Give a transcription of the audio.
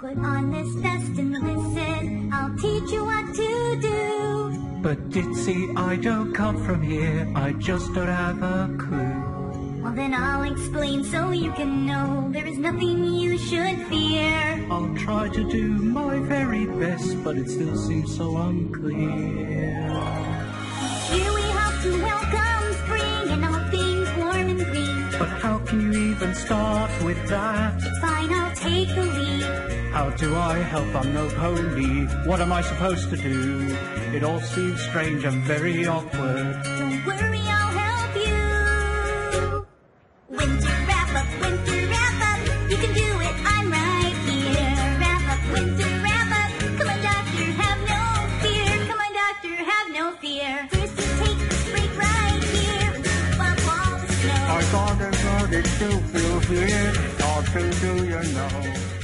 Put on this vest and listen. I'll teach you what to do. But Ditzy, I don't come from here. I just don't have a clue. Well, then I'll explain so you can know there is nothing you should fear. I'll try to do my very best, but it still seems so unclear. Here we have to welcome spring and all things warm and green. But how can you even start with that? How do I help? I'm no pony. What am I supposed to do? It all seems strange and very awkward. Don't worry, I'll help you. Winter wrap up, winter wrap up. You can do it, I'm right here. Wrap up, winter wrap up. Come on, doctor, have no fear. Come on, doctor, have no fear. First, you take this break right here. Whoop up all the snow. I thought I started to feel weird. Doctor, do you know?